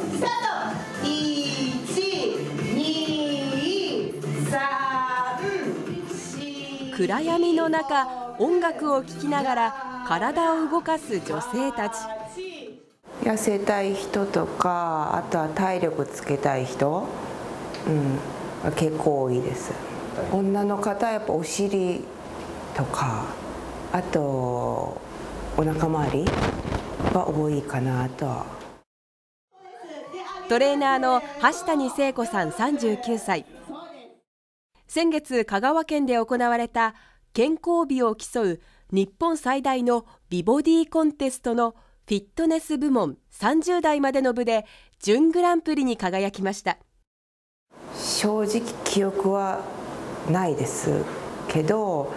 スタート。123暗闇の中音楽を聴きながら体を動かす女性たち。痩せたい人とかあとは体力つけたい人、うん、結構多いです。女の方はやっぱお尻とかあとお腹周りが多いかなとトレーナーの橋谷聖子さん39歳先月香川県で行われた健康美を競う日本最大の美ボディコンテストのフィットネス部門30代までの部で準グランプリに輝きました。正直記憶はないですけど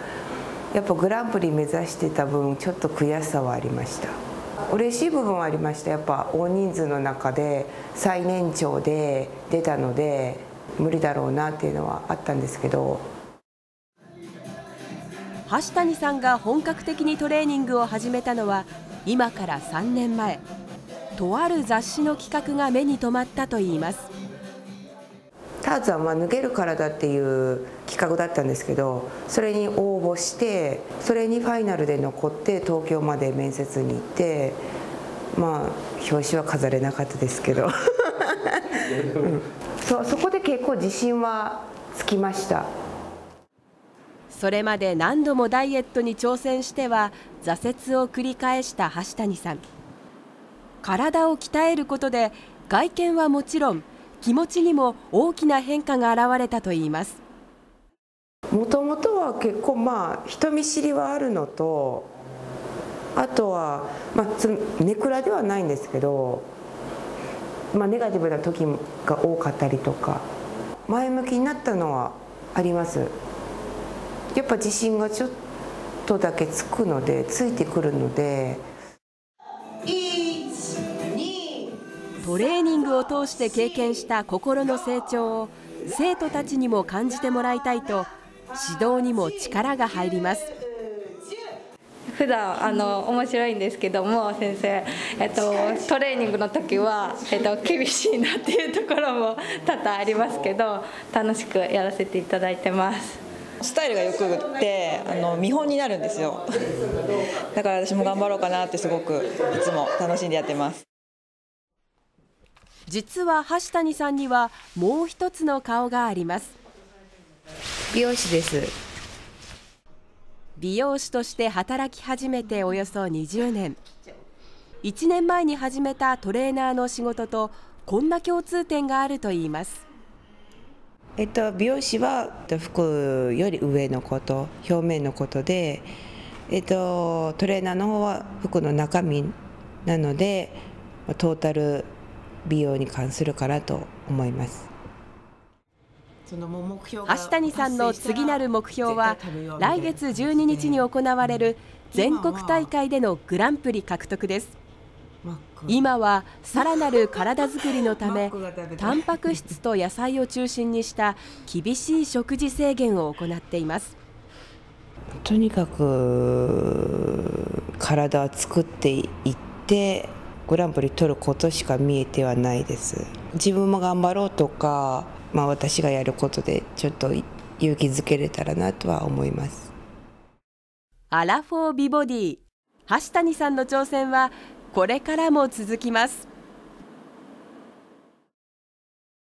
やっぱグランプリ目指してた分ちょっと悔しさはありました。嬉しい部分はありました。やっぱ大人数の中で最年長で出たので無理だろうなっていうのはあったんですけど。橋谷さんが本格的にトレーニングを始めたのは今から3年前。とある雑誌の企画が目に留まったといいます。ターズはまあ脱げる体っていう企画だったんですけどそれに応募してそれにファイナルで残って東京まで面接に行ってまあ表紙は飾れなかったですけど、うん、そそこで結構自信はつきました。それまで何度もダイエットに挑戦しては挫折を繰り返した橋谷さん。体を鍛えることで外見はもちろん気持ちにも大きな変化が現れたといいますもともとは結構まあ人見知りはあるのとあとは、まあ、そのネクラではないんですけど、まあ、ネガティブな時が多かったりとか前向きになったのはありますやっぱ自信がちょっとだけつくのでついてくるので。トレーニングを通して経験した心の成長を生徒たちにも感じてもらいたいと指導にも力が入ります。普段あの面白いんですけども先生、えっと、トレーニングの時は、えっと、厳しいなっていうところも多々ありますけど楽しくやらせていただいてます。スタイルがよくってあの見本になるんですよ。だから私も頑張ろうかなってすごくいつも楽しんでやってます。実は橋谷さんにはもう一つの顔があります美容師です。美容師として働き始めておよそ20年。1年前に始めたトレーナーの仕事とこんな共通点があるといいます。えっと、美容師は服より上のこと表面のことで、えっと、トレーナーの方は服の中身なのでトータル美容に関するかなと思います橋谷さんの次なる目標は来月12日に行われる全国大会でのグランプリ獲得です。今はさらなる体づくりのためタンパク質と野菜を中心にした厳しい食事制限を行っています。とにかく体を作っていってグランプリ取ることしか見えてはないです。自分も頑張ろうとか、まあ、私がやることでちょっと勇気づけれたらなとは思います。アラフォー美ボディ橋谷さんの挑戦はこれからも続きます。